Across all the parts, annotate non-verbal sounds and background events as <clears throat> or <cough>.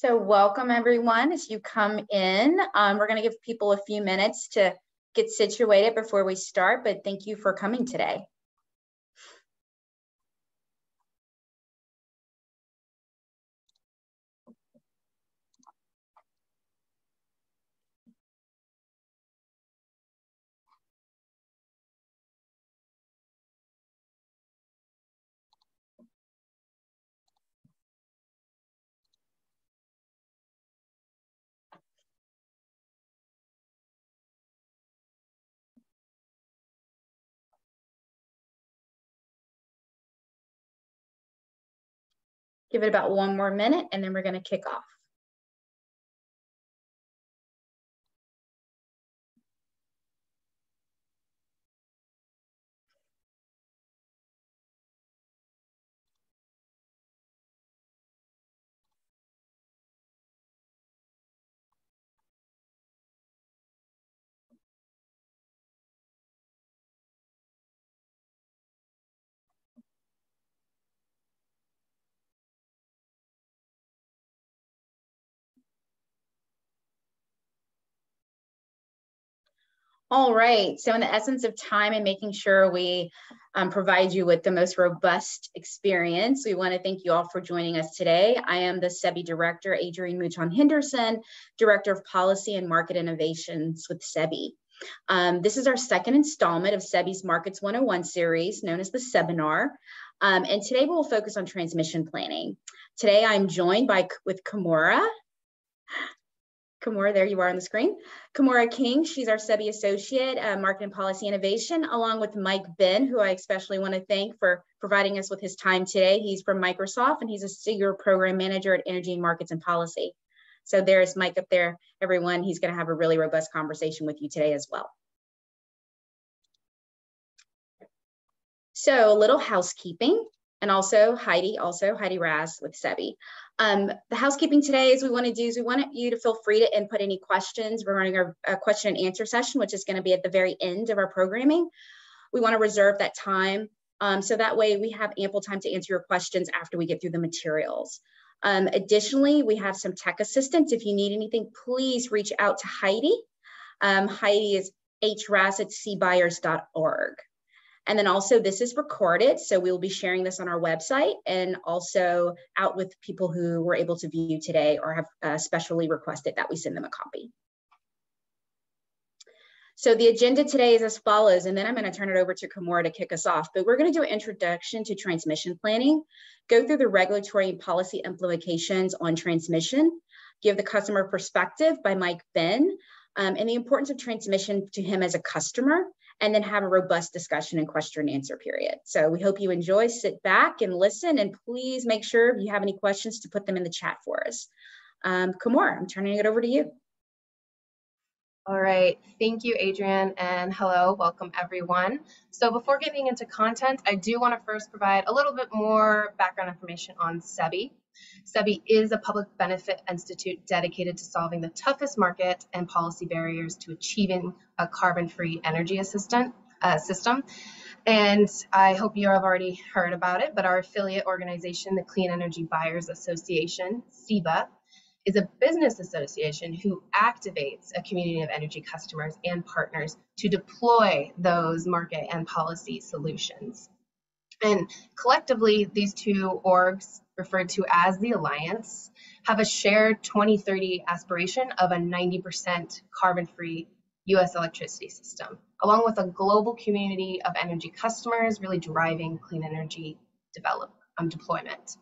So welcome everyone as you come in. Um, we're going to give people a few minutes to get situated before we start, but thank you for coming today. Give it about one more minute and then we're gonna kick off. All right, so in the essence of time and making sure we um, provide you with the most robust experience, we wanna thank you all for joining us today. I am the CEBI Director, Adrienne Mouton Henderson, Director of Policy and Market Innovations with CEBI. Um, this is our second installment of CEBI's Markets 101 series, known as the Sebinar. Um, and today we'll focus on transmission planning. Today I'm joined by with Kimura, Kimura, there you are on the screen. Kimura King, she's our CEBI Associate, uh, Market and Policy Innovation, along with Mike Ben, who I especially want to thank for providing us with his time today. He's from Microsoft and he's a Senior Program Manager at Energy Markets and Policy. So there's Mike up there, everyone. He's going to have a really robust conversation with you today as well. So a little housekeeping and also Heidi, also Heidi Raz with CEBI. Um, the housekeeping today is we want to do is we want you to feel free to input any questions. We're running a, a question and answer session, which is going to be at the very end of our programming. We want to reserve that time um, so that way we have ample time to answer your questions after we get through the materials. Um, additionally, we have some tech assistance. If you need anything, please reach out to Heidi. Um, Heidi is hras at cebuyers.org. And then also this is recorded. So we'll be sharing this on our website and also out with people who were able to view today or have uh, specially requested that we send them a copy. So the agenda today is as follows, and then I'm gonna turn it over to Kimura to kick us off, but we're gonna do an introduction to transmission planning, go through the regulatory and policy implications on transmission, give the customer perspective by Mike Ben, um, and the importance of transmission to him as a customer, and then have a robust discussion and question and answer period. So we hope you enjoy, sit back and listen, and please make sure if you have any questions to put them in the chat for us. Um, Kimura, I'm turning it over to you. All right, thank you, Adrienne, and hello, welcome everyone. So before getting into content, I do want to first provide a little bit more background information on CEBI. CEBI is a public benefit institute dedicated to solving the toughest market and policy barriers to achieving a carbon-free energy assistant, uh, system. And I hope you have already heard about it, but our affiliate organization, the Clean Energy Buyers Association, CEBA, is a business association who activates a community of energy customers and partners to deploy those market and policy solutions. And collectively, these two orgs, referred to as the Alliance, have a shared 2030 aspiration of a 90% carbon free US electricity system, along with a global community of energy customers really driving clean energy develop, um, deployment.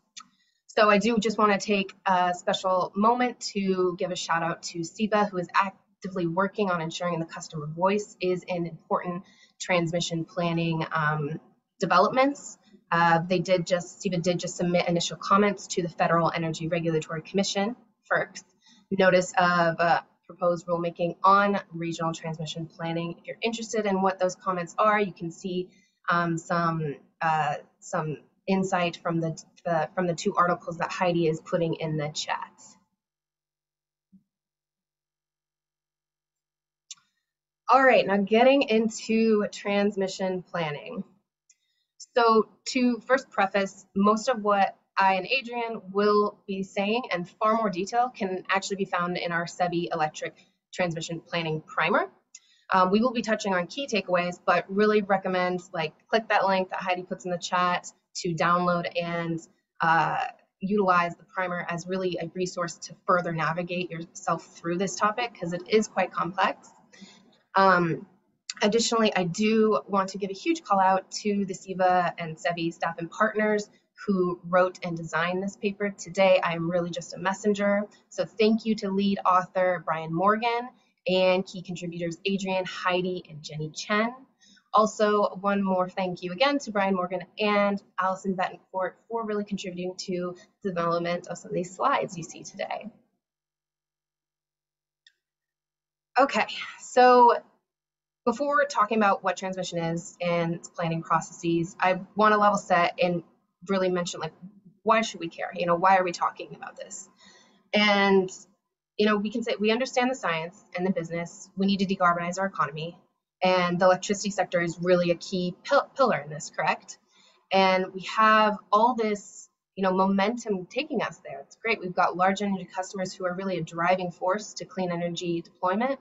So I do just want to take a special moment to give a shout out to CEBA, who is actively working on ensuring the customer voice is in important transmission planning um, developments. Uh, they did just, CEBA did just submit initial comments to the Federal Energy Regulatory Commission, FERC, notice of uh, proposed rulemaking on regional transmission planning. If you're interested in what those comments are, you can see um, some uh, some insight from the, the from the two articles that Heidi is putting in the chat. All right, now getting into transmission planning. So to first preface, most of what I and Adrienne will be saying and far more detail can actually be found in our CEBI electric transmission planning primer. Um, we will be touching on key takeaways, but really recommend like click that link that Heidi puts in the chat to download and uh, utilize the primer as really a resource to further navigate yourself through this topic because it is quite complex. Um, additionally, I do want to give a huge call out to the CEBA and CEBI staff and partners who wrote and designed this paper. Today, I am really just a messenger. So thank you to lead author Brian Morgan and key contributors Adrienne, Heidi, and Jenny Chen. Also, one more thank you again to Brian Morgan and Allison Betancourt for really contributing to the development of some of these slides you see today. Okay, so before talking about what transmission is and its planning processes, I want to level set and really mention like why should we care? You know, why are we talking about this? And you know, we can say we understand the science and the business. We need to decarbonize our economy, and the electricity sector is really a key pil pillar in this, correct? And we have all this, you know, momentum taking us there. It's great. We've got large energy customers who are really a driving force to clean energy deployment.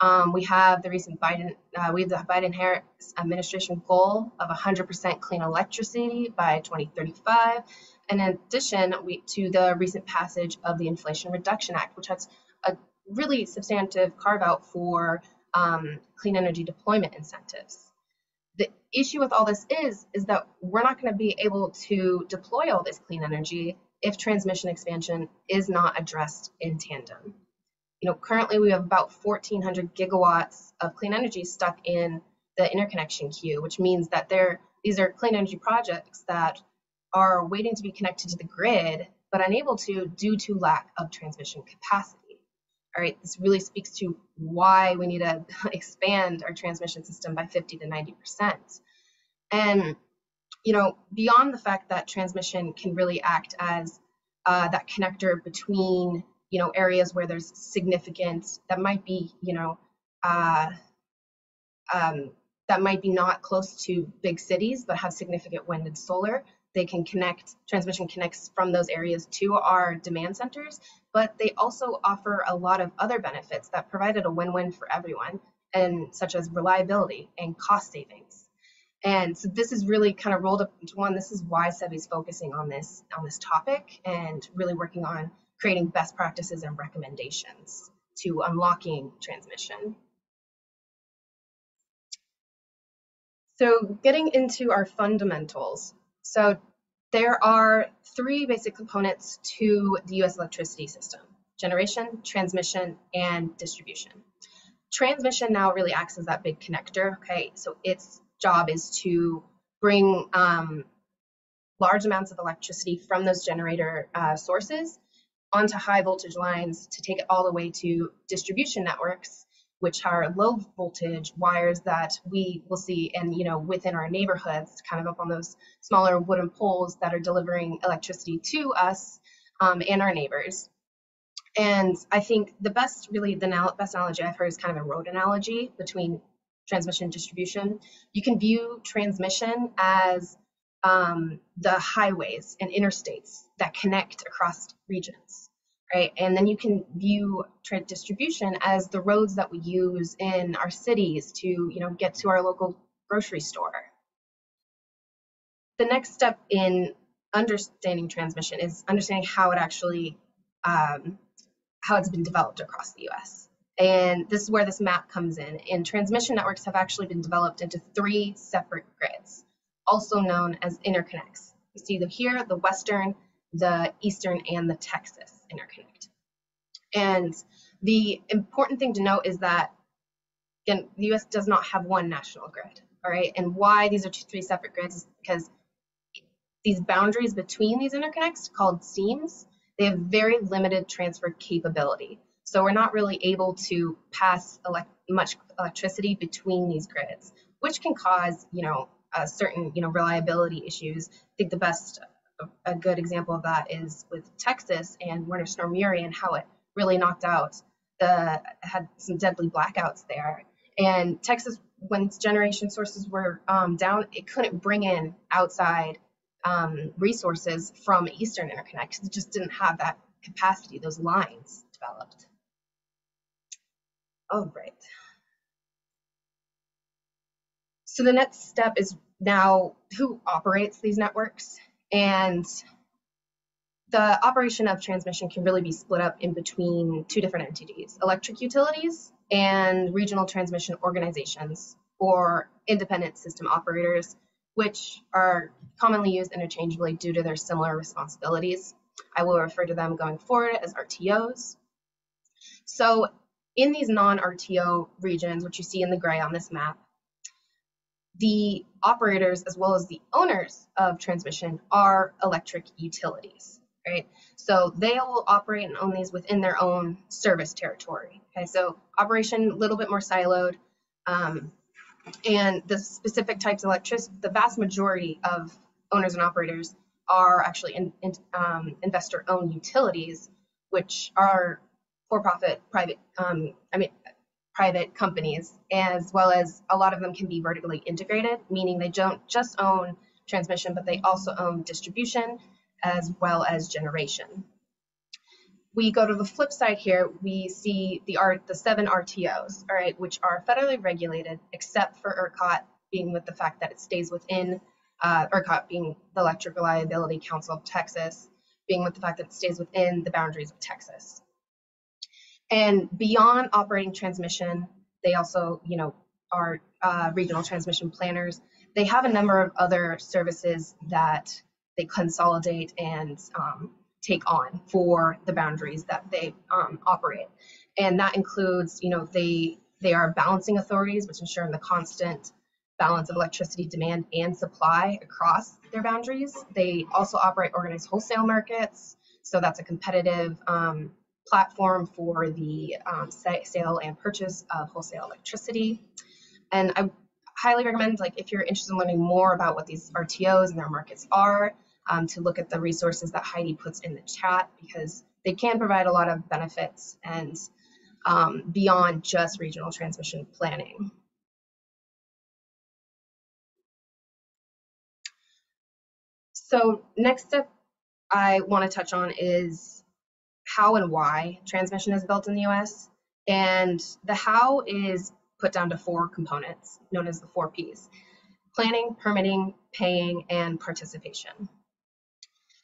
Um, we have the recent Biden, uh, we have the Biden-Harris administration goal of 100% clean electricity by 2035. And in addition we, to the recent passage of the Inflation Reduction Act, which has a really substantive carve out for um, clean energy deployment incentives. The issue with all this is, is that we're not going to be able to deploy all this clean energy if transmission expansion is not addressed in tandem you know, currently we have about 1,400 gigawatts of clean energy stuck in the interconnection queue, which means that there these are clean energy projects that are waiting to be connected to the grid, but unable to due to lack of transmission capacity. All right, this really speaks to why we need to <laughs> expand our transmission system by 50 to 90 percent. And you know, beyond the fact that transmission can really act as uh, that connector between you know areas where there's significant that might be you know uh, um, that might be not close to big cities but have significant wind and solar they can connect transmission connects from those areas to our demand centers but they also offer a lot of other benefits that provided a win-win for everyone and such as reliability and cost savings. And so this is really kind of rolled up into one. This is why CEBI is focusing on this on this topic and really working on creating best practices and recommendations to unlocking transmission. So getting into our fundamentals. So there are three basic components to the US electricity system, generation, transmission, and distribution. Transmission now really acts as that big connector, okay? So its job is to bring um, large amounts of electricity from those generator uh, sources onto high voltage lines to take it all the way to distribution networks, which are low voltage wires that we will see and you know within our neighborhoods, kind of up on those smaller wooden poles that are delivering electricity to us um, and our neighbors. And I think the best, really, the best analogy I've heard is kind of a road analogy between transmission and distribution. You can view transmission as um, the highways and interstates that connect across regions, right? And then you can view trade distribution as the roads that we use in our cities to, you know, get to our local grocery store. The next step in understanding transmission is understanding how it actually, um, how it's been developed across the U.S. And this is where this map comes in. And transmission networks have actually been developed into three separate grids also known as interconnects. You see them here, the Western, the Eastern, and the Texas interconnect. And the important thing to note is that, again, the US does not have one national grid, all right? And why these are two, three separate grids is because these boundaries between these interconnects, called seams, they have very limited transfer capability. So we're not really able to pass elect much electricity between these grids, which can cause, you know, uh, certain you know reliability issues. I think the best a good example of that is with Texas and Winter Storm Uri and how it really knocked out the had some deadly blackouts there. And Texas, when its generation sources were um, down, it couldn't bring in outside um, resources from Eastern Interconnect because it just didn't have that capacity, those lines developed. Oh, right. So the next step is now who operates these networks and the operation of transmission can really be split up in between two different entities, electric utilities and regional transmission organizations or independent system operators, which are commonly used interchangeably due to their similar responsibilities. I will refer to them going forward as RTOs. So in these non-RTO regions, which you see in the gray on this map, the operators as well as the owners of transmission are electric utilities, right? So they will operate and own these within their own service territory. Okay, so operation a little bit more siloed. Um, and the specific types of electricity, the vast majority of owners and operators are actually in, in, um, investor-owned utilities, which are for-profit private, um, I mean, private companies, as well as a lot of them can be vertically integrated, meaning they don't just own transmission, but they also own distribution as well as generation. We go to the flip side here, we see the, art, the seven RTOs, all right, which are federally regulated, except for ERCOT being with the fact that it stays within, uh, ERCOT being the Electric Reliability Council of Texas, being with the fact that it stays within the boundaries of Texas. And beyond operating transmission, they also, you know, are uh, regional transmission planners. They have a number of other services that they consolidate and um, take on for the boundaries that they um, operate. And that includes, you know, they they are balancing authorities, which ensure the constant balance of electricity demand and supply across their boundaries. They also operate organized wholesale markets, so that's a competitive um, platform for the um, sale and purchase of wholesale electricity. And I highly recommend, like, if you're interested in learning more about what these RTOs and their markets are, um, to look at the resources that Heidi puts in the chat because they can provide a lot of benefits and um, beyond just regional transmission planning. So next step I want to touch on is how and why transmission is built in the US. And the how is put down to four components known as the four Ps planning, permitting, paying, and participation.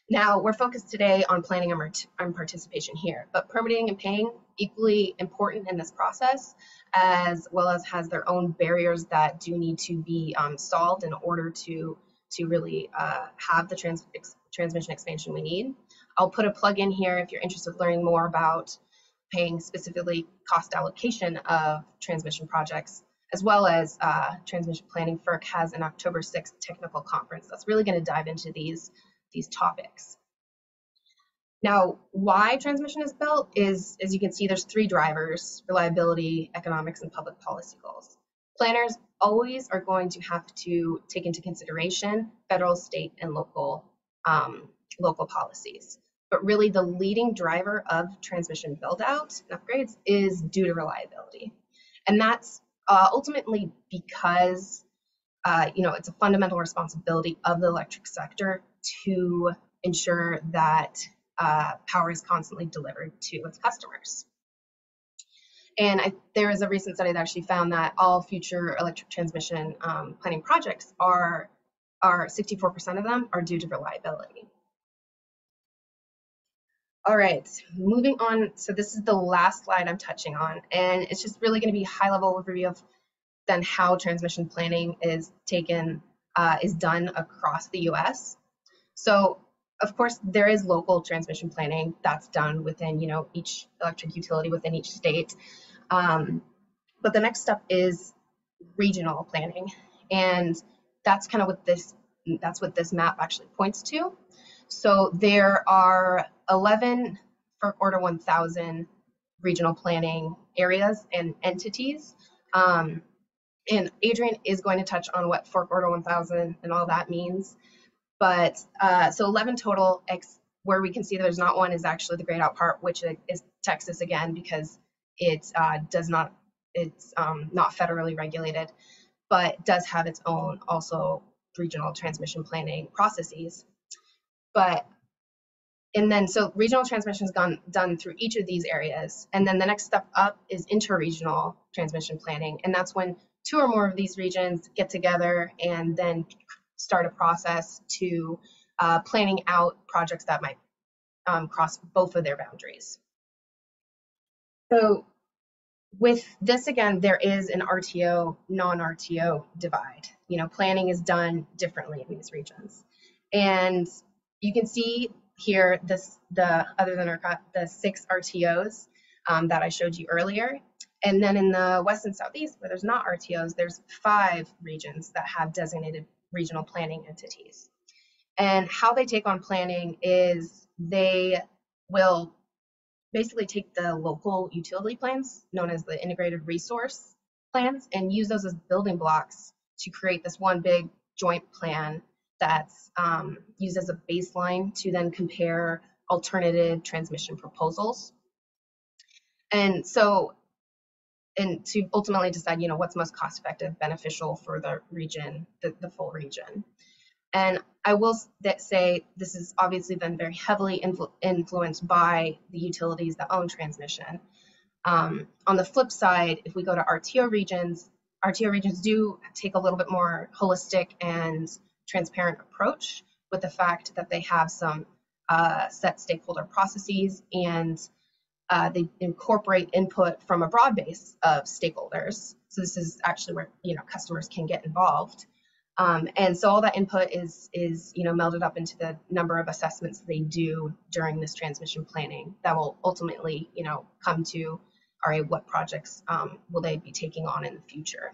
Now, we're focused today on planning and participation here, but permitting and paying equally important in this process, as well as has their own barriers that do need to be um, solved in order to, to really uh, have the trans transmission expansion we need. I'll put a plug in here if you're interested in learning more about paying specifically cost allocation of transmission projects, as well as uh, transmission planning. FERC has an October 6th technical conference that's really going to dive into these these topics. Now, why transmission is built is, as you can see, there's three drivers, reliability, economics, and public policy goals. Planners always are going to have to take into consideration federal, state, and local, um, local policies. But really the leading driver of transmission build out and upgrades is due to reliability. And that's uh, ultimately because uh, you know, it's a fundamental responsibility of the electric sector to ensure that uh, power is constantly delivered to its customers. And I, there is a recent study that actually found that all future electric transmission um, planning projects are, are 64% of them are due to reliability. All right, moving on. So this is the last slide I'm touching on, and it's just really going to be high level overview of then how transmission planning is taken, uh, is done across the US. So of course, there is local transmission planning that's done within, you know, each electric utility within each state. Um, but the next step is regional planning, and that's kind of what this that's what this map actually points to. So there are 11 FERC Order 1000 regional planning areas and entities. Um, and Adrienne is going to touch on what FERC Order 1000 and all that means. But uh, so 11 total, where we can see there's not one is actually the grayed out part, which is Texas again, because it uh, does not, it's um, not federally regulated, but does have its own also regional transmission planning processes. but and then so regional transmission has gone done through each of these areas. And then the next step up is interregional transmission planning. And that's when two or more of these regions get together and then start a process to uh, planning out projects that might um, cross both of their boundaries. So with this again there is an rto non-rto divide. You know planning is done differently in these regions. And you can see here this the other than ERCOT, the six RTOs um, that I showed you earlier. And then in the west and southeast, where there's not RTOs, there's five regions that have designated regional planning entities. And how they take on planning is they will basically take the local utility plans, known as the integrated resource plans, and use those as building blocks to create this one big joint plan that's um, used as a baseline to then compare alternative transmission proposals. And so, and to ultimately decide, you know, what's most cost effective, beneficial for the region, the, the full region. And I will say this is obviously then very heavily influ influenced by the utilities that own transmission. Um, on the flip side, if we go to RTO regions, RTO regions do take a little bit more holistic and transparent approach with the fact that they have some uh, set stakeholder processes and uh, they incorporate input from a broad base of stakeholders. So this is actually where you know customers can get involved. Um, and so all that input is is you know melded up into the number of assessments they do during this transmission planning that will ultimately you know come to all right what projects um, will they be taking on in the future.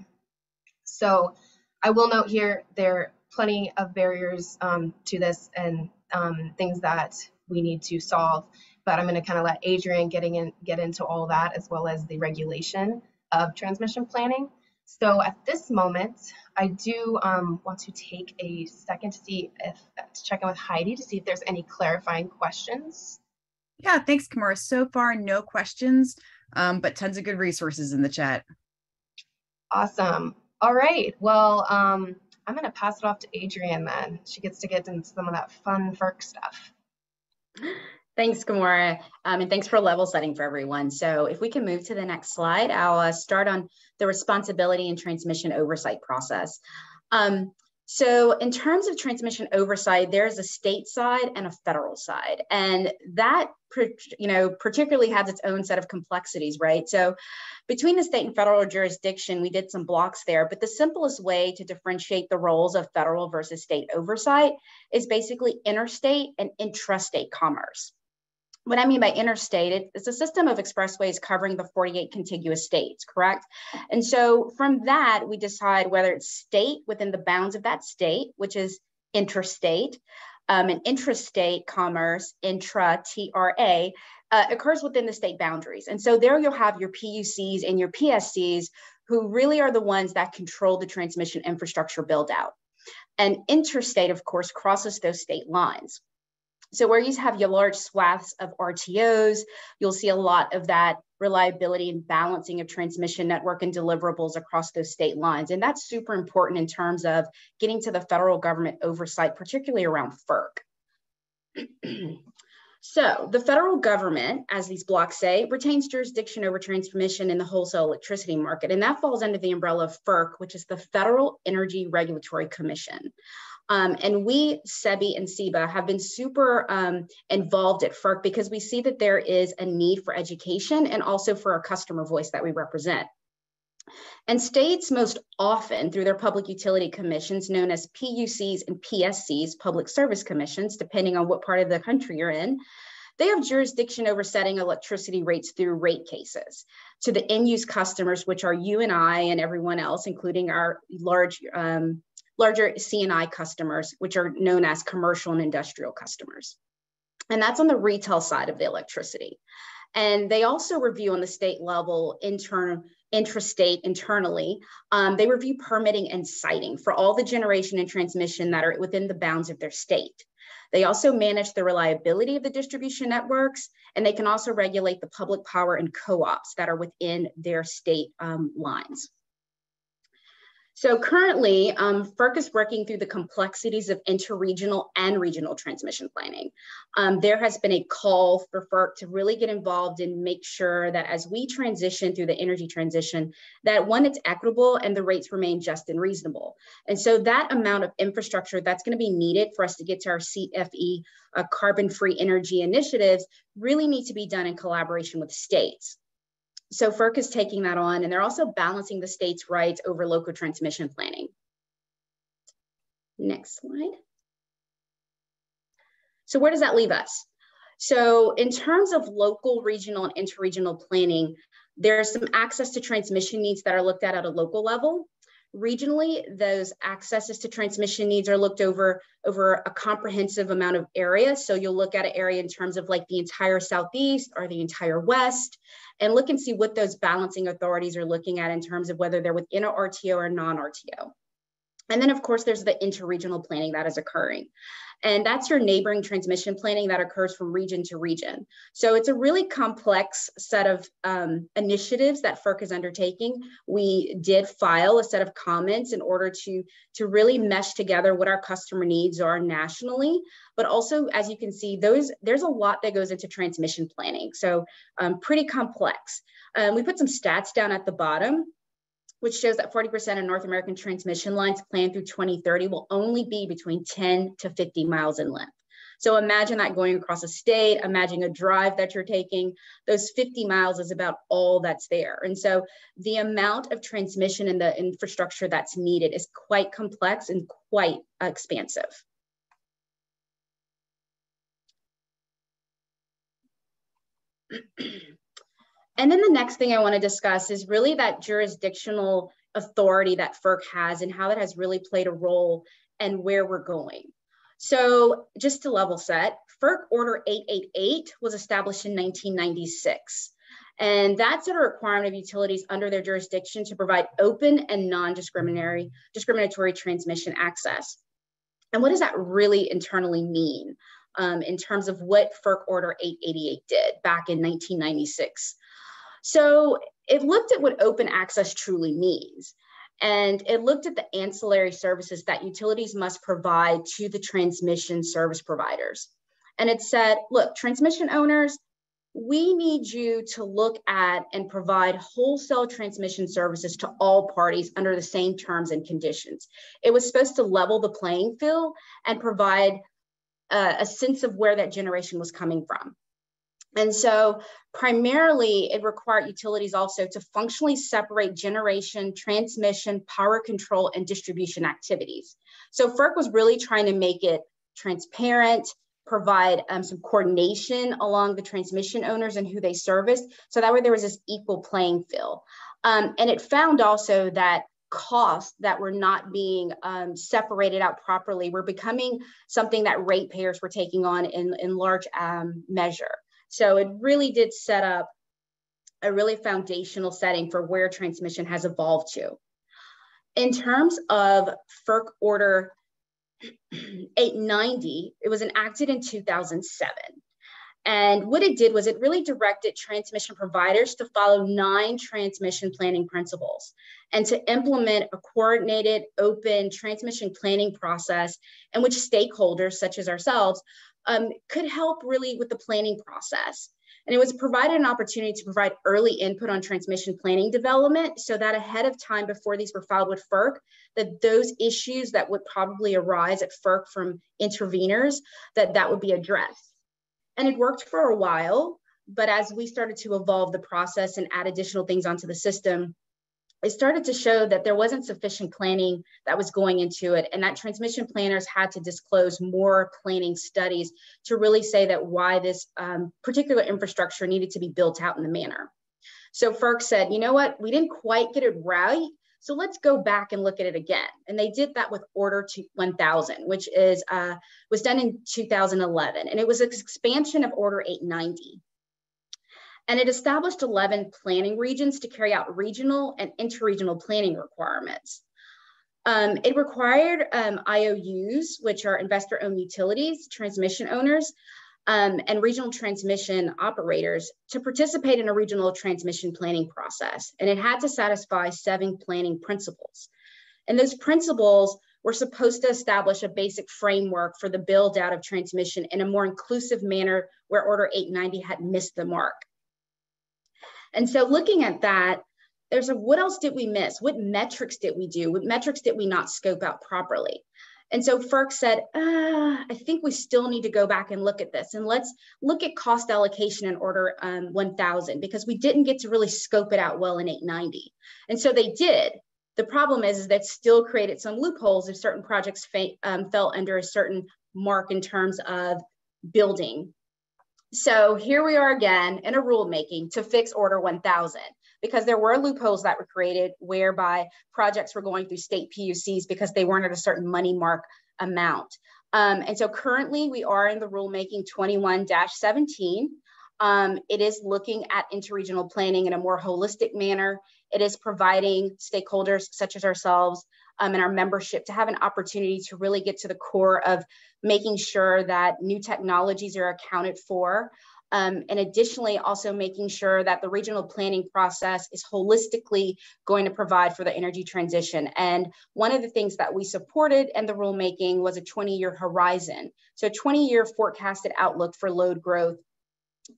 So I will note here there plenty of barriers um, to this and um, things that we need to solve. But I'm going to kind of let Adrienne getting in, get into all that as well as the regulation of transmission planning. So at this moment, I do um, want to take a second to see if to check in with Heidi to see if there's any clarifying questions. Yeah, thanks, Kimura. So far, no questions, um, but tons of good resources in the chat. Awesome. All right. Well, um, I'm going to pass it off to Adrienne then. She gets to get into some of that fun FERC stuff. Thanks, Gamora, um, and thanks for level setting for everyone. So if we can move to the next slide, I'll uh, start on the responsibility and transmission oversight process. Um, so in terms of transmission oversight, there's a state side and a federal side. And that, you know, particularly has its own set of complexities, right? So between the state and federal jurisdiction, we did some blocks there, but the simplest way to differentiate the roles of federal versus state oversight is basically interstate and intrastate commerce what I mean by interstate, it's a system of expressways covering the 48 contiguous states, correct? And so from that, we decide whether it's state within the bounds of that state, which is interstate, um, and intrastate commerce, intra TRA, uh, occurs within the state boundaries. And so there you'll have your PUCs and your PSCs who really are the ones that control the transmission infrastructure build out. And interstate, of course, crosses those state lines. So where you have your large swaths of RTOs, you'll see a lot of that reliability and balancing of transmission network and deliverables across those state lines. And that's super important in terms of getting to the federal government oversight, particularly around FERC. <clears throat> so the federal government, as these blocks say, retains jurisdiction over transmission in the wholesale electricity market. And that falls under the umbrella of FERC, which is the Federal Energy Regulatory Commission. Um, and we, CEBI and CEBA, have been super um, involved at FERC because we see that there is a need for education and also for a customer voice that we represent. And states most often, through their public utility commissions, known as PUCs and PSCs, public service commissions, depending on what part of the country you're in, they have jurisdiction over setting electricity rates through rate cases to the end use customers, which are you and I and everyone else, including our large um, larger C&I customers, which are known as commercial and industrial customers. And that's on the retail side of the electricity. And they also review on the state level internal intrastate internally. Um, they review permitting and siting for all the generation and transmission that are within the bounds of their state. They also manage the reliability of the distribution networks, and they can also regulate the public power and co-ops that are within their state um, lines. So currently, um, FERC is working through the complexities of interregional and regional transmission planning. Um, there has been a call for FERC to really get involved and make sure that as we transition through the energy transition, that one, it's equitable and the rates remain just and reasonable. And so that amount of infrastructure that's gonna be needed for us to get to our CFE uh, carbon-free energy initiatives really need to be done in collaboration with states. So FERC is taking that on, and they're also balancing the state's rights over local transmission planning. Next slide. So where does that leave us? So in terms of local, regional, and interregional planning, there's some access to transmission needs that are looked at at a local level. Regionally, those accesses to transmission needs are looked over over a comprehensive amount of area. So you'll look at an area in terms of like the entire Southeast or the entire West and look and see what those balancing authorities are looking at in terms of whether they're within a RTO or non-RTO. And then of course, there's the interregional planning that is occurring. And that's your neighboring transmission planning that occurs from region to region. So it's a really complex set of um, initiatives that FERC is undertaking. We did file a set of comments in order to, to really mesh together what our customer needs are nationally, but also, as you can see, those there's a lot that goes into transmission planning. So um, pretty complex. Um, we put some stats down at the bottom which shows that 40% of North American transmission lines planned through 2030 will only be between 10 to 50 miles in length. So imagine that going across a state, imagine a drive that you're taking, those 50 miles is about all that's there. And so the amount of transmission and the infrastructure that's needed is quite complex and quite expansive. <clears throat> And then the next thing I want to discuss is really that jurisdictional authority that FERC has and how that has really played a role and where we're going. So just to level set, FERC Order 888 was established in 1996. And that's a requirement of utilities under their jurisdiction to provide open and non-discriminatory discriminatory transmission access. And what does that really internally mean um, in terms of what FERC Order 888 did back in 1996? So it looked at what open access truly means. And it looked at the ancillary services that utilities must provide to the transmission service providers. And it said, look, transmission owners, we need you to look at and provide wholesale transmission services to all parties under the same terms and conditions. It was supposed to level the playing field and provide uh, a sense of where that generation was coming from. And so primarily it required utilities also to functionally separate generation, transmission, power control, and distribution activities. So FERC was really trying to make it transparent, provide um, some coordination along the transmission owners and who they service. So that way there was this equal playing field. Um, and it found also that costs that were not being um, separated out properly were becoming something that ratepayers were taking on in, in large um, measure. So it really did set up a really foundational setting for where transmission has evolved to. In terms of FERC Order 890, it was enacted in 2007. And what it did was it really directed transmission providers to follow nine transmission planning principles and to implement a coordinated, open transmission planning process in which stakeholders, such as ourselves, um, could help really with the planning process. And it was provided an opportunity to provide early input on transmission planning development so that ahead of time before these were filed with FERC, that those issues that would probably arise at FERC from interveners, that that would be addressed. And it worked for a while, but as we started to evolve the process and add additional things onto the system, it started to show that there wasn't sufficient planning that was going into it and that transmission planners had to disclose more planning studies to really say that why this um, particular infrastructure needed to be built out in the manner. So FERC said, you know what, we didn't quite get it right, so let's go back and look at it again. And they did that with Order 1000, which is uh, was done in 2011, and it was an expansion of Order 890 and it established 11 planning regions to carry out regional and interregional planning requirements. Um, it required um, IOUs, which are investor-owned utilities, transmission owners, um, and regional transmission operators to participate in a regional transmission planning process. And it had to satisfy seven planning principles. And those principles were supposed to establish a basic framework for the build out of transmission in a more inclusive manner where Order 890 had missed the mark. And so looking at that, there's a what else did we miss? What metrics did we do? What metrics did we not scope out properly? And so FERC said, uh, I think we still need to go back and look at this and let's look at cost allocation in order um, 1000 because we didn't get to really scope it out well in 890. And so they did. The problem is, is that still created some loopholes if certain projects um, fell under a certain mark in terms of building. So here we are again in a rulemaking to fix order 1000 because there were loopholes that were created whereby projects were going through state PUCs because they weren't at a certain money mark amount. Um, and so currently we are in the rulemaking 21-17. Um, it is looking at interregional planning in a more holistic manner. It is providing stakeholders such as ourselves um, and our membership to have an opportunity to really get to the core of making sure that new technologies are accounted for, um, and additionally, also making sure that the regional planning process is holistically going to provide for the energy transition. And one of the things that we supported in the rulemaking was a 20 year horizon. So 20 year forecasted outlook for load growth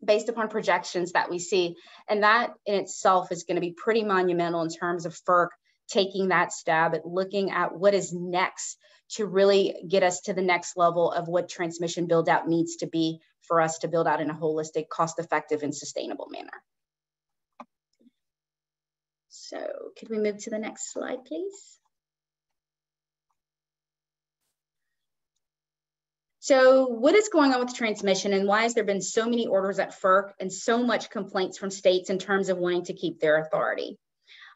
based upon projections that we see. And that in itself is going to be pretty monumental in terms of FERC taking that stab at looking at what is next to really get us to the next level of what transmission build out needs to be for us to build out in a holistic, cost effective, and sustainable manner. So could we move to the next slide, please? So what is going on with transmission and why has there been so many orders at FERC and so much complaints from states in terms of wanting to keep their authority?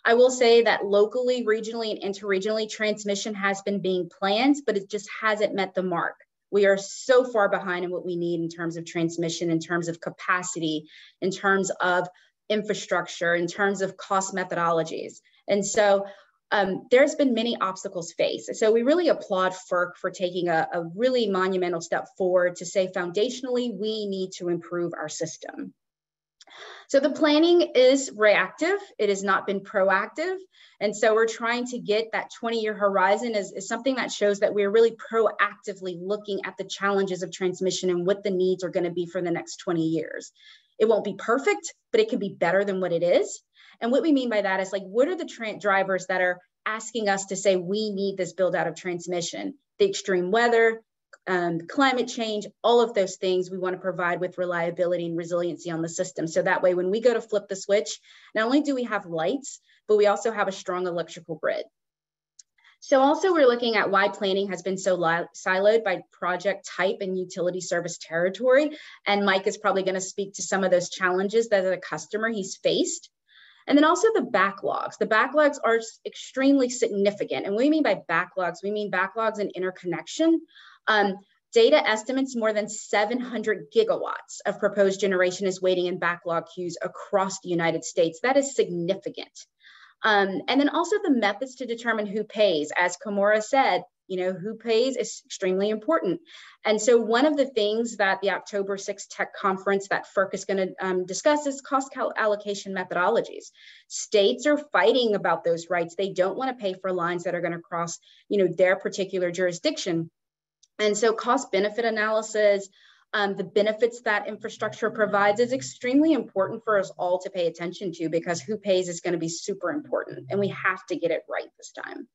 I will say that locally, regionally, and interregionally, transmission has been being planned, but it just hasn't met the mark. We are so far behind in what we need in terms of transmission, in terms of capacity, in terms of infrastructure, in terms of cost methodologies. And so um, there's been many obstacles faced. So we really applaud FERC for taking a, a really monumental step forward to say foundationally, we need to improve our system. So the planning is reactive. It has not been proactive. And so we're trying to get that 20 year horizon is, is something that shows that we're really proactively looking at the challenges of transmission and what the needs are going to be for the next 20 years. It won't be perfect, but it can be better than what it is. And what we mean by that is like, what are the drivers that are asking us to say we need this build out of transmission? The extreme weather, um, climate change, all of those things we want to provide with reliability and resiliency on the system. So that way, when we go to flip the switch, not only do we have lights, but we also have a strong electrical grid. So also we're looking at why planning has been so siloed by project type and utility service territory. And Mike is probably gonna speak to some of those challenges that as a customer he's faced. And then also the backlogs. The backlogs are extremely significant. And what we mean by backlogs, we mean backlogs and interconnection. Um, data estimates more than 700 gigawatts of proposed generation is waiting in backlog queues across the United States. That is significant. Um, and then also the methods to determine who pays. As Kamora said, you know, who pays is extremely important. And so one of the things that the October 6th tech conference that FERC is going to um, discuss is cost allocation methodologies. States are fighting about those rights. They don't want to pay for lines that are going to cross, you know, their particular jurisdiction. And so cost benefit analysis, um, the benefits that infrastructure provides is extremely important for us all to pay attention to because who pays is going to be super important and we have to get it right this time.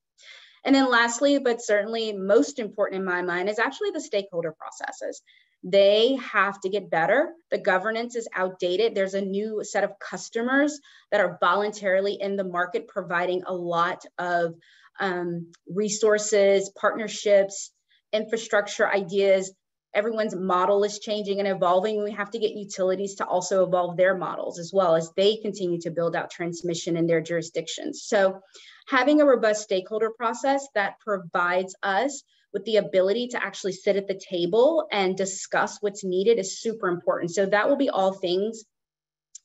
And then lastly, but certainly most important in my mind is actually the stakeholder processes. They have to get better. The governance is outdated. There's a new set of customers that are voluntarily in the market providing a lot of um, resources, partnerships, infrastructure ideas everyone's model is changing and evolving. We have to get utilities to also evolve their models as well as they continue to build out transmission in their jurisdictions. So having a robust stakeholder process that provides us with the ability to actually sit at the table and discuss what's needed is super important. So that will be all things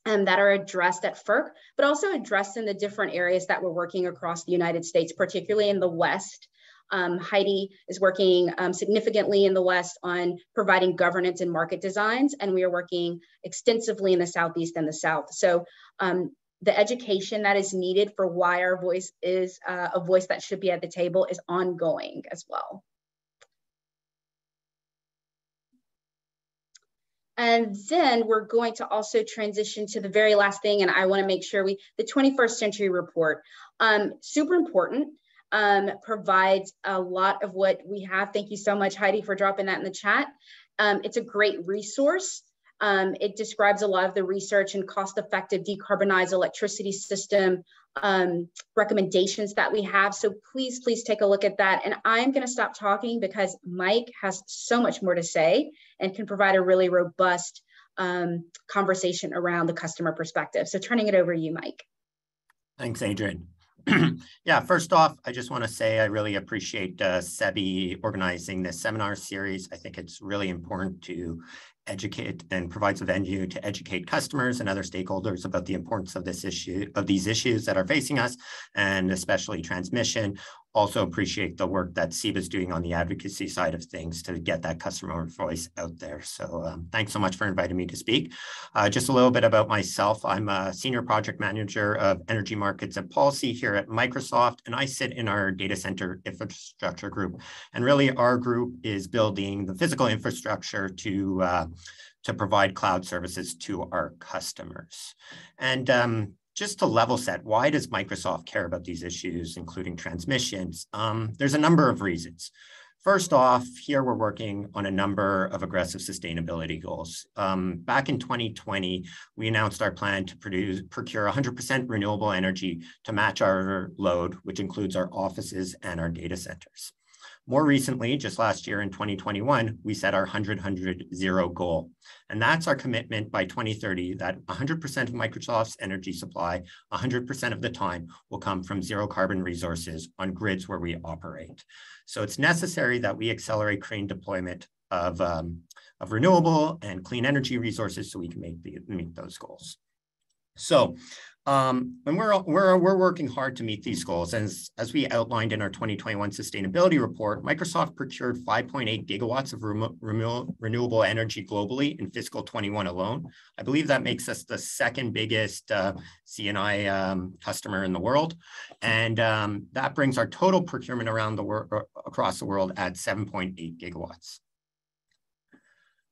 um, that are addressed at FERC, but also addressed in the different areas that we're working across the United States, particularly in the West um, Heidi is working um, significantly in the West on providing governance and market designs, and we are working extensively in the Southeast and the South. So um, the education that is needed for why our voice is uh, a voice that should be at the table is ongoing as well. And then we're going to also transition to the very last thing, and I want to make sure we, the 21st century report, um, super important, um, provides a lot of what we have. Thank you so much, Heidi, for dropping that in the chat. Um, it's a great resource. Um, it describes a lot of the research and cost-effective decarbonized electricity system um, recommendations that we have. So please, please take a look at that. And I'm gonna stop talking because Mike has so much more to say and can provide a really robust um, conversation around the customer perspective. So turning it over to you, Mike. Thanks, Adrienne. <clears throat> yeah, first off, I just want to say I really appreciate uh, CEBI organizing this seminar series. I think it's really important to educate and provides a venue to educate customers and other stakeholders about the importance of this issue of these issues that are facing us and especially transmission also appreciate the work that CEBA is doing on the advocacy side of things to get that customer voice out there. So um, thanks so much for inviting me to speak. Uh, just a little bit about myself. I'm a senior project manager of energy markets and policy here at Microsoft, and I sit in our data center infrastructure group. And really our group is building the physical infrastructure to uh, to provide cloud services to our customers. And um, just to level set, why does Microsoft care about these issues, including transmissions? Um, there's a number of reasons. First off, here we're working on a number of aggressive sustainability goals. Um, back in 2020, we announced our plan to produce, procure 100% renewable energy to match our load, which includes our offices and our data centers. More recently, just last year in 2021, we set our 100-100-0 goal. And that's our commitment by 2030 that 100% of Microsoft's energy supply, 100% of the time, will come from zero carbon resources on grids where we operate. So it's necessary that we accelerate crane deployment of, um, of renewable and clean energy resources so we can make the, meet those goals. So um, and we're, we're, we're working hard to meet these goals. As, as we outlined in our 2021 sustainability report, Microsoft procured 5.8 gigawatts of renewable energy globally in fiscal 21 alone. I believe that makes us the second biggest uh, C&I um, customer in the world. And um, that brings our total procurement around the world, uh, across the world at 7.8 gigawatts.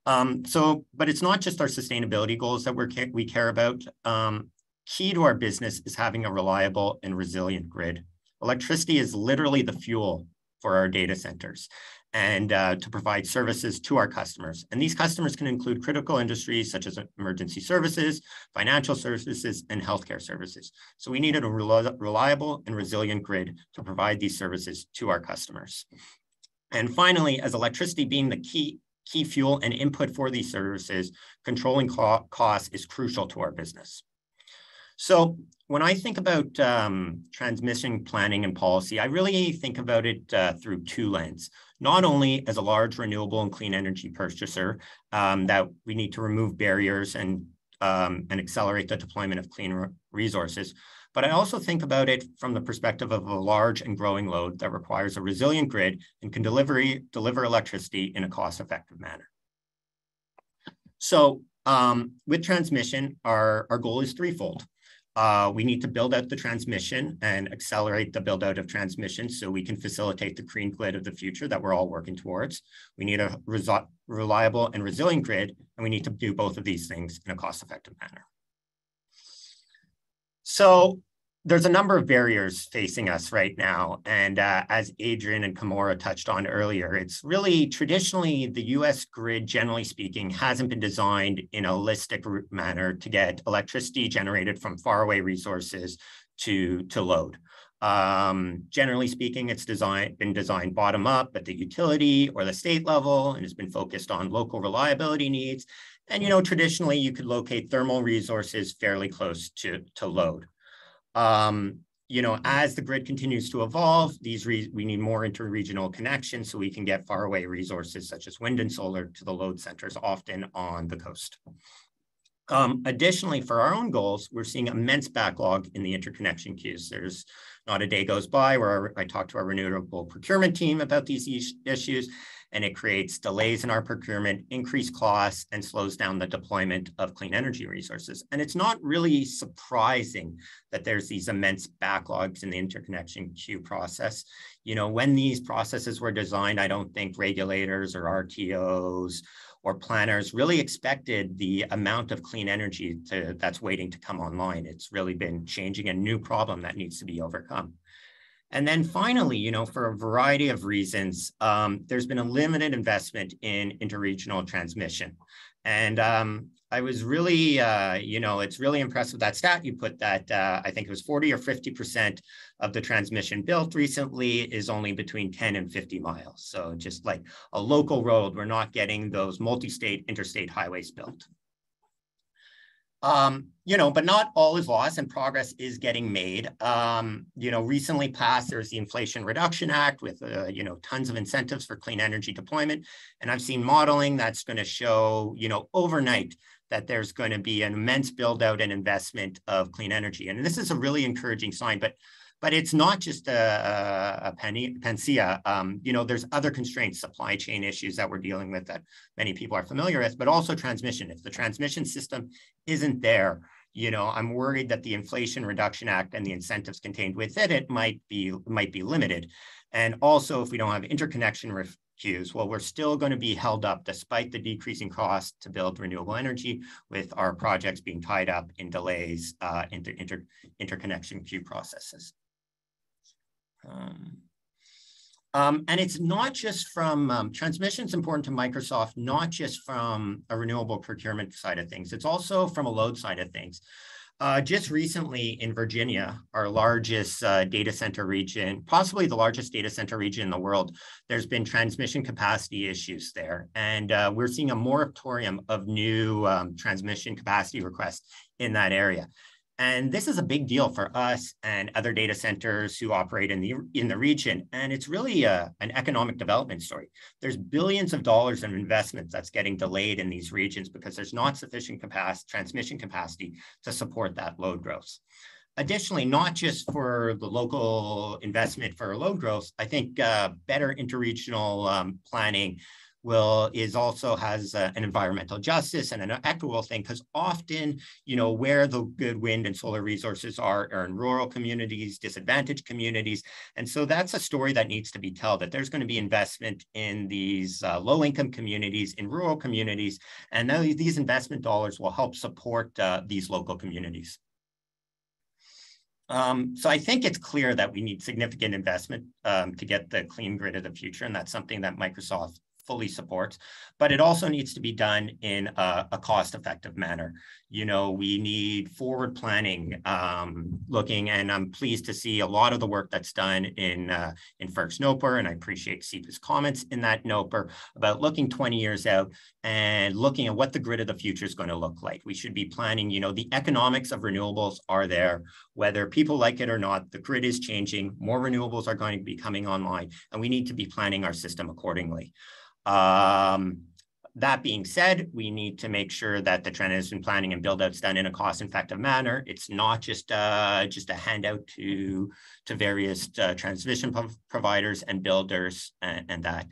Um, so, but it's not just our sustainability goals that we're, we care about. Um, Key to our business is having a reliable and resilient grid. Electricity is literally the fuel for our data centers and uh, to provide services to our customers. And these customers can include critical industries such as emergency services, financial services, and healthcare services. So we needed a reliable and resilient grid to provide these services to our customers. And finally, as electricity being the key key fuel and input for these services, controlling co costs is crucial to our business. So when I think about um, transmission planning and policy, I really think about it uh, through two lenses. Not only as a large renewable and clean energy purchaser, um, that we need to remove barriers and um, and accelerate the deployment of clean re resources, but I also think about it from the perspective of a large and growing load that requires a resilient grid and can deliver, deliver electricity in a cost-effective manner. So um, with transmission, our, our goal is threefold. Uh, we need to build out the transmission and accelerate the build out of transmission so we can facilitate the green grid of the future that we're all working towards. We need a reliable and resilient grid, and we need to do both of these things in a cost effective manner. So there's a number of barriers facing us right now. And uh, as Adrienne and Kamora touched on earlier, it's really traditionally the US grid, generally speaking, hasn't been designed in a holistic manner to get electricity generated from faraway resources to, to load. Um, generally speaking, it's designed, been designed bottom up at the utility or the state level and has been focused on local reliability needs. And, you know, traditionally you could locate thermal resources fairly close to, to load. Um, you know, as the grid continues to evolve, these we need more interregional connections so we can get faraway resources such as wind and solar to the load centers, often on the coast. Um, additionally, for our own goals, we're seeing immense backlog in the interconnection queues. There's not a day goes by where I talk to our renewable procurement team about these issues, and it creates delays in our procurement, increased costs, and slows down the deployment of clean energy resources. And it's not really surprising that there's these immense backlogs in the interconnection queue process. You know, when these processes were designed, I don't think regulators or RTOs or planners really expected the amount of clean energy to, that's waiting to come online. It's really been changing a new problem that needs to be overcome. And then finally, you know, for a variety of reasons, um, there's been a limited investment in interregional transmission. And um, I was really, uh, you know, it's really impressive that stat you put that uh, I think it was 40 or 50% of the transmission built recently is only between 10 and 50 miles. So just like a local road, we're not getting those multi-state interstate highways built. Um, you know, but not all is lost and progress is getting made. Um, you know, recently passed, there's the Inflation Reduction Act with, uh, you know, tons of incentives for clean energy deployment. And I've seen modeling that's going to show, you know, overnight that there's going to be an immense build out and investment of clean energy. And this is a really encouraging sign, but but it's not just a, a penny, panacea. Um, you know, there's other constraints, supply chain issues that we're dealing with that many people are familiar with, but also transmission. If the transmission system isn't there, you know, I'm worried that the Inflation Reduction Act and the incentives contained within it might be might be limited. And also, if we don't have interconnection queues, well, we're still going to be held up despite the decreasing cost to build renewable energy with our projects being tied up in delays uh, into inter interconnection queue processes. Um, um, and it's not just from um, transmission is important to Microsoft, not just from a renewable procurement side of things. It's also from a load side of things. Uh, just recently in Virginia, our largest uh, data center region, possibly the largest data center region in the world, there's been transmission capacity issues there. And uh, we're seeing a moratorium of new um, transmission capacity requests in that area. And this is a big deal for us and other data centers who operate in the in the region. And it's really a, an economic development story. There's billions of dollars in investment that's getting delayed in these regions because there's not sufficient capacity, transmission capacity to support that load growth. Additionally, not just for the local investment for load growth, I think uh, better interregional um, planning will is also has uh, an environmental justice and an equitable thing because often you know where the good wind and solar resources are are in rural communities disadvantaged communities. And so that's a story that needs to be told that there's going to be investment in these uh, low income communities in rural communities and these investment dollars will help support uh, these local communities. Um, so I think it's clear that we need significant investment um, to get the clean grid of the future, and that's something that Microsoft fully supports, but it also needs to be done in a, a cost-effective manner. You know, we need forward planning, um, looking, and I'm pleased to see a lot of the work that's done in uh, in FERC's NOPR, and I appreciate CEBA's comments in that NOPR about looking 20 years out and looking at what the grid of the future is going to look like. We should be planning, you know, the economics of renewables are there, whether people like it or not, the grid is changing, more renewables are going to be coming online, and we need to be planning our system accordingly. Um, that being said, we need to make sure that the transition planning and build out's done in a cost-effective manner. It's not just uh, just a handout to to various uh, transmission providers and builders and, and, that.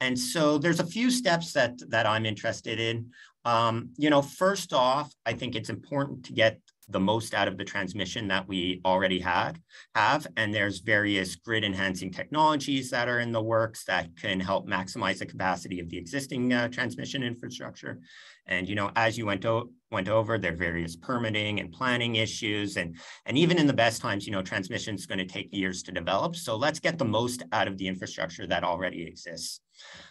And so there's a few steps that that I'm interested in. Um, you know, first off, I think it's important to get the most out of the transmission that we already had have and there's various grid enhancing technologies that are in the works that can help maximize the capacity of the existing uh, transmission infrastructure and you know as you went, went over there are various permitting and planning issues and and even in the best times you know transmission is going to take years to develop so let's get the most out of the infrastructure that already exists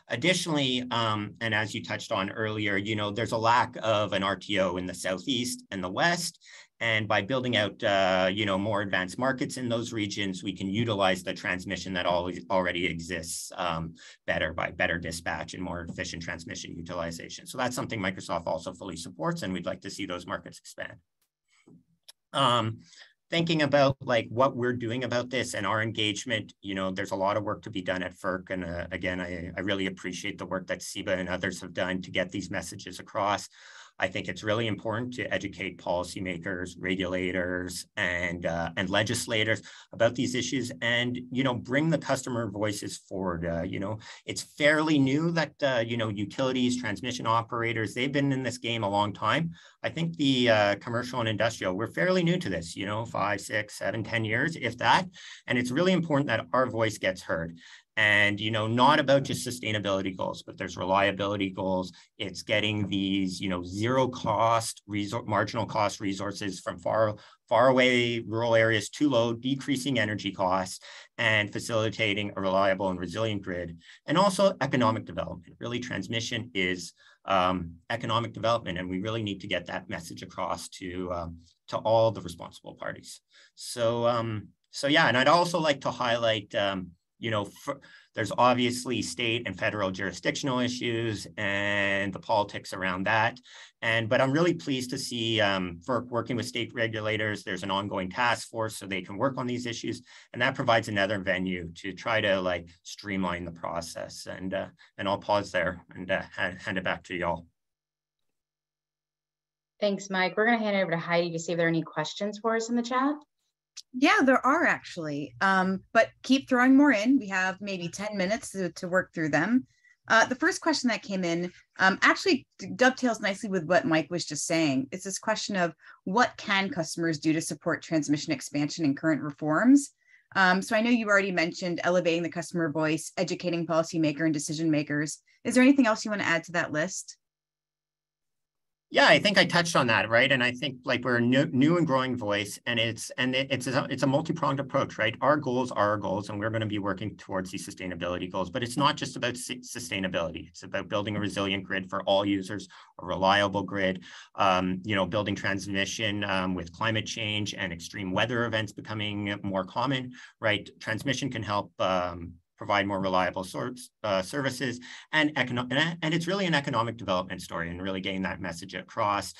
Additionally, um, and as you touched on earlier, you know, there's a lack of an RTO in the Southeast and the West. And by building out, uh, you know, more advanced markets in those regions, we can utilize the transmission that always already exists um, better by better dispatch and more efficient transmission utilization. So that's something Microsoft also fully supports, and we'd like to see those markets expand. Um, thinking about like what we're doing about this and our engagement, you know, there's a lot of work to be done at FERC. And uh, again, I, I really appreciate the work that CEBA and others have done to get these messages across. I think it's really important to educate policymakers, regulators, and uh, and legislators about these issues, and you know, bring the customer voices forward. Uh, you know, it's fairly new that uh, you know utilities, transmission operators, they've been in this game a long time. I think the uh, commercial and industrial, we're fairly new to this. You know, five, six, seven, ten years, if that, and it's really important that our voice gets heard and you know not about just sustainability goals but there's reliability goals. It's getting these you know zero cost marginal cost resources from far far away rural areas to low decreasing energy costs and facilitating a reliable and resilient grid. And also economic development. Really transmission is um, economic development and we really need to get that message across to um, to all the responsible parties. So um, so yeah and i'd also like to highlight um, you know, for, there's obviously state and federal jurisdictional issues and the politics around that. And but I'm really pleased to see um, FERC working with state regulators. There's an ongoing task force so they can work on these issues, and that provides another venue to try to like streamline the process. And uh, and I'll pause there and uh, hand it back to y'all. Thanks, Mike. We're going to hand it over to Heidi to see if there are any questions for us in the chat. Yeah, there are actually, um, but keep throwing more in. We have maybe 10 minutes to, to work through them. Uh, the first question that came in um, actually dovetails nicely with what Mike was just saying. It's this question of what can customers do to support transmission expansion and current reforms? Um, so I know you already mentioned elevating the customer voice, educating policymaker and decision makers. Is there anything else you want to add to that list? Yeah, I think I touched on that, right? And I think like we're a new, new and growing voice, and it's and it, it's a, it's a multi pronged approach, right? Our goals are our goals, and we're going to be working towards these sustainability goals. But it's not just about sustainability; it's about building a resilient grid for all users, a reliable grid. Um, you know, building transmission um, with climate change and extreme weather events becoming more common, right? Transmission can help um, provide more reliable sorts, uh, services and economic, and it's really an economic development story and really getting that message across.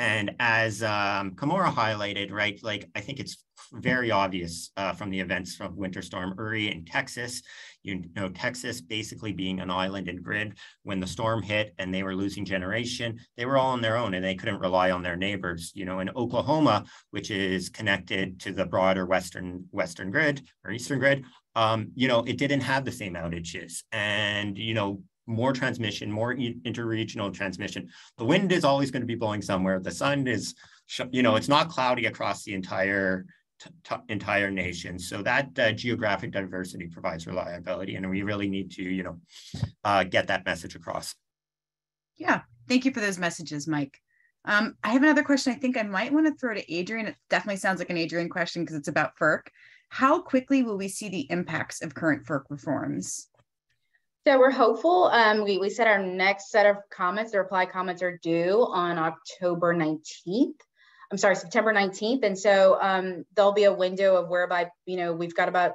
And as um, Kimora highlighted, right, like I think it's very obvious uh, from the events from Winter Storm Uri in Texas. You know, Texas basically being an island and grid. When the storm hit and they were losing generation, they were all on their own and they couldn't rely on their neighbors. You know, in Oklahoma, which is connected to the broader western western grid or eastern grid, um, you know, it didn't have the same outages. And, you know, more transmission, more interregional transmission. The wind is always going to be blowing somewhere. The sun is, you know, it's not cloudy across the entire entire nation. So that uh, geographic diversity provides reliability, and we really need to, you know, uh, get that message across. Yeah, thank you for those messages, Mike. Um, I have another question. I think I might want to throw to Adrienne. It definitely sounds like an Adrienne question because it's about FERC. How quickly will we see the impacts of current FERC reforms? So we're hopeful. Um, we, we said our next set of comments, the reply comments are due on October 19th. I'm sorry, September 19th. And so um, there'll be a window of whereby, you know, we've got about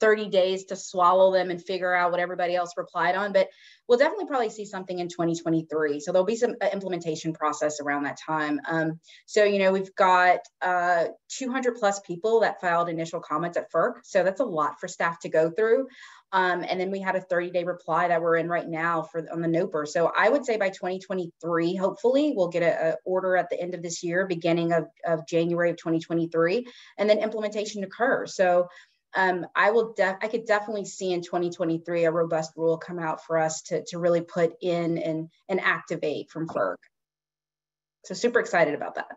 30 days to swallow them and figure out what everybody else replied on. But we'll definitely probably see something in 2023. So there'll be some uh, implementation process around that time. Um, so, you know, we've got uh, 200 plus people that filed initial comments at FERC. So that's a lot for staff to go through. Um, and then we had a 30 day reply that we're in right now for on the NOPR. So I would say by 2023, hopefully we'll get a, order at the end of this year, beginning of, of January of 2023, and then implementation occurs. So um, I will def I could definitely see in 2023 a robust rule come out for us to, to really put in and, and activate from FERC. So super excited about that.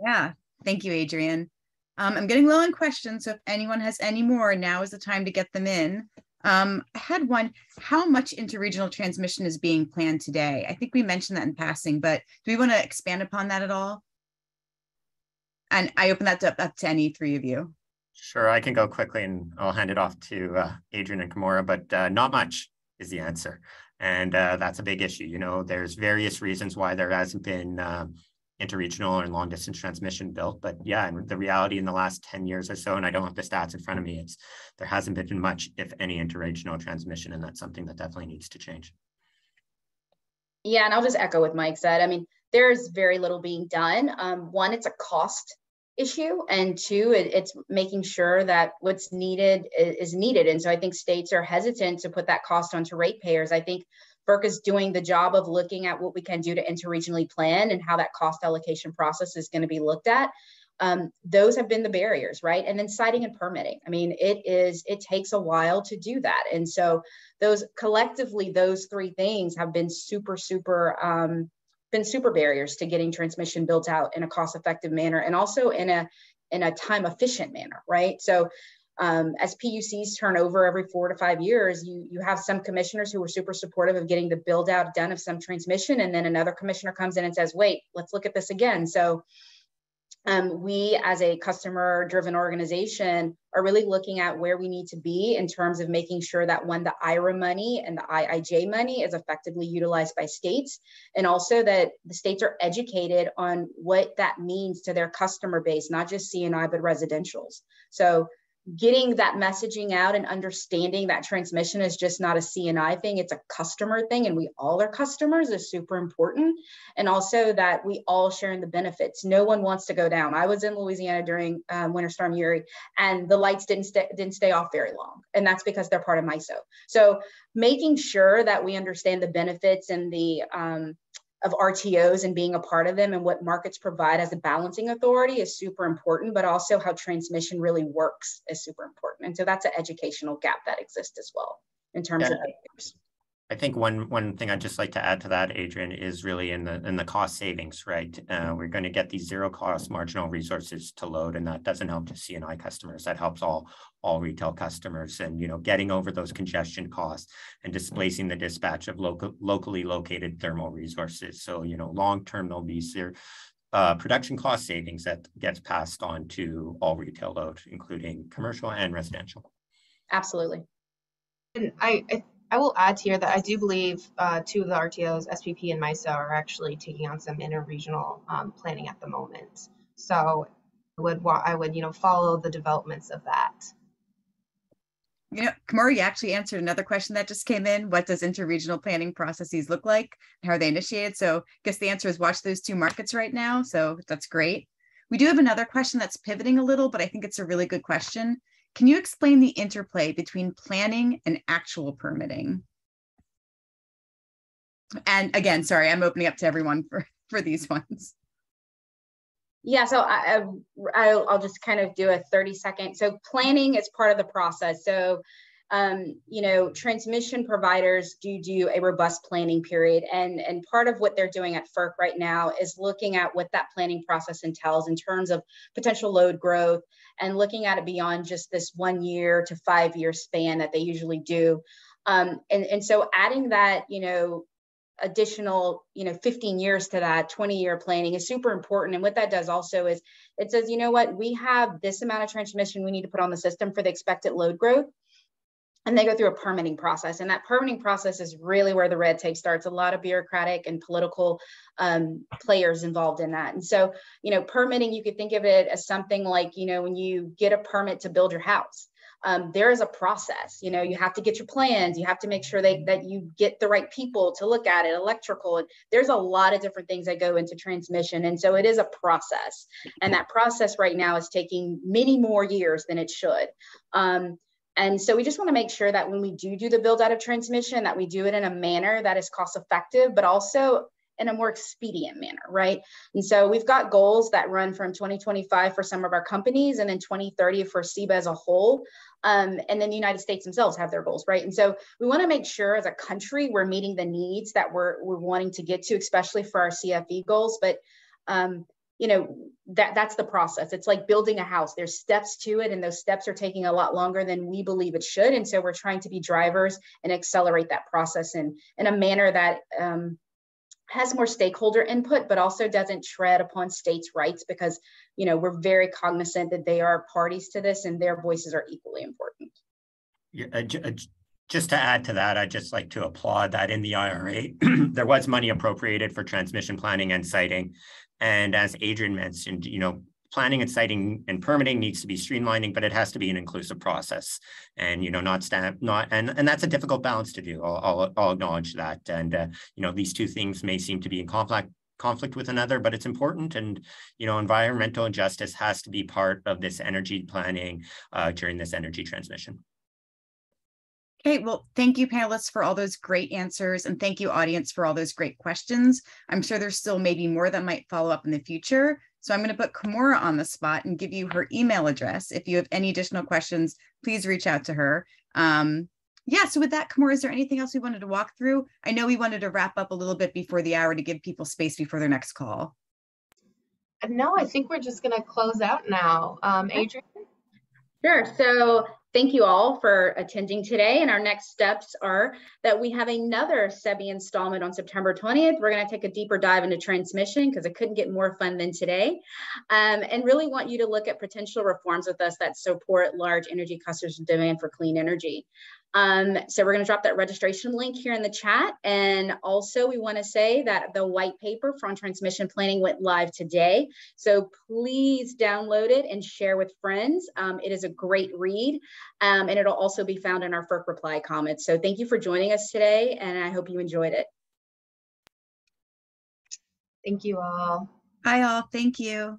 Yeah, thank you, Adrienne. Um, I'm getting low on questions, so if anyone has any more, now is the time to get them in. Um, I had one, how much interregional transmission is being planned today? I think we mentioned that in passing, but do we want to expand upon that at all? And I open that up, up to any three of you. Sure, I can go quickly and I'll hand it off to uh, Adrienne and Kimora, but uh, not much is the answer. And uh, that's a big issue. You know, there's various reasons why there hasn't been uh, interregional and long distance transmission built. But yeah, and the reality in the last 10 years or so, and I don't have the stats in front of me, it's there hasn't been much, if any, interregional transmission. And that's something that definitely needs to change. Yeah, and I'll just echo what Mike said. I mean, there's very little being done. Um, one, it's a cost issue and two it, it's making sure that what's needed is, needed and so i think states are hesitant to put that cost onto ratepayers i think FERC is doing the job of looking at what we can do to interregionally plan and how that cost allocation process is going to be looked at. Um, those have been the barriers, right? And then siting and permitting. I mean, it is, it takes a while to do that. And so those collectively, those three things have been super, super, um, been super barriers to getting transmission built out in a cost effective manner and also in a, in a time efficient manner, right? So um, as PUCs turn over every four to five years, you, you have some commissioners who are super supportive of getting the build out done of some transmission. And then another commissioner comes in and says, wait, let's look at this again. So um, we as a customer driven organization are really looking at where we need to be in terms of making sure that when the IRA money and the IIJ money is effectively utilized by states, and also that the states are educated on what that means to their customer base, not just C&I, but residentials. So getting that messaging out and understanding that transmission is just not a C&I thing, it's a customer thing, and we all are customers is super important. And also that we all share in the benefits. No one wants to go down. I was in Louisiana during um, Winter Storm Uri, and the lights didn't stay didn't stay off very long, and that's because they're part of MISO. So making sure that we understand the benefits and the um, of RTOs and being a part of them and what markets provide as a balancing authority is super important, but also how transmission really works is super important. And so that's an educational gap that exists as well in terms yeah. of I think one one thing I'd just like to add to that, Adrienne, is really in the in the cost savings, right? Uh, we're going to get these zero cost marginal resources to load, and that doesn't help just C&I customers. That helps all all retail customers, and you know, getting over those congestion costs and displacing the dispatch of local locally located thermal resources. So you know, long term there'll be zero, uh, production cost savings that gets passed on to all retail load, including commercial and residential. Absolutely. And I, I I will add here that I do believe uh, two of the RTOs, SPP and MISO, are actually taking on some interregional um, planning at the moment. So I would I would you know follow the developments of that. You know, Kamari actually answered another question that just came in. What does interregional planning processes look like? How are they initiated? So I guess the answer is watch those two markets right now. So that's great. We do have another question that's pivoting a little, but I think it's a really good question. Can you explain the interplay between planning and actual permitting? And again, sorry, I'm opening up to everyone for, <laughs> for these ones. Yeah, so I, I, will just kind of do a 30 second. So planning is part of the process. So um, you know, transmission providers do do a robust planning period. And, and part of what they're doing at FERC right now is looking at what that planning process entails in terms of potential load growth and looking at it beyond just this one year to five year span that they usually do. Um, and, and so adding that, you know, additional you know 15 years to that 20 year planning is super important and what that does also is it says you know what we have this amount of transmission we need to put on the system for the expected load growth and they go through a permitting process and that permitting process is really where the red tape starts. A lot of bureaucratic and political um, players involved in that. And so you know permitting you could think of it as something like you know when you get a permit to build your house um, there is a process. You know you have to get your plans. You have to make sure they, that you get the right people to look at it electrical and there's a lot of different things that go into transmission. And so it is a process and that process right now is taking many more years than it should. Um, and so we just want to make sure that when we do do the build out of transmission, that we do it in a manner that is cost effective, but also in a more expedient manner, right? And so we've got goals that run from 2025 for some of our companies and then 2030 for CEBA as a whole. Um, and then the United States themselves have their goals, right? And so we want to make sure as a country we're meeting the needs that we're, we're wanting to get to, especially for our CFE goals. But um, you know that that's the process. It's like building a house. There's steps to it and those steps are taking a lot longer than we believe it should. And so we're trying to be drivers and accelerate that process in in a manner that um, has more stakeholder input but also doesn't tread upon states rights because you know we're very cognizant that they are parties to this and their voices are equally important. Yeah, uh, uh, just to add to that, I'd just like to applaud that in the IRA, <clears throat> there was money appropriated for transmission planning and siting. And as Adrienne mentioned, you know, planning and siting and permitting needs to be streamlining, but it has to be an inclusive process and, you know, not stamp, not, and, and that's a difficult balance to do. I'll, I'll, I'll acknowledge that. And, uh, you know, these two things may seem to be in conflict, conflict with another, but it's important. And, you know, environmental justice has to be part of this energy planning uh, during this energy transmission. Okay, well, thank you panelists for all those great answers and thank you audience for all those great questions. I'm sure there's still maybe more that might follow up in the future. So I'm going to put Kimura on the spot and give you her email address. If you have any additional questions, please reach out to her. Um, yeah, so with that, Kimura, is there anything else we wanted to walk through? I know we wanted to wrap up a little bit before the hour to give people space before their next call. No, I think we're just going to close out now. Um, Adrienne? Sure. So thank you all for attending today. And our next steps are that we have another CEBI installment on September 20th. We're going to take a deeper dive into transmission because it couldn't get more fun than today. Um, and really want you to look at potential reforms with us that support large energy customers' demand for clean energy. Um, so we're going to drop that registration link here in the chat. And also we want to say that the white paper for on transmission planning went live today. So please download it and share with friends. Um, it is a great read um, and it'll also be found in our FERC reply comments. So thank you for joining us today and I hope you enjoyed it. Thank you all. Hi all. Thank you.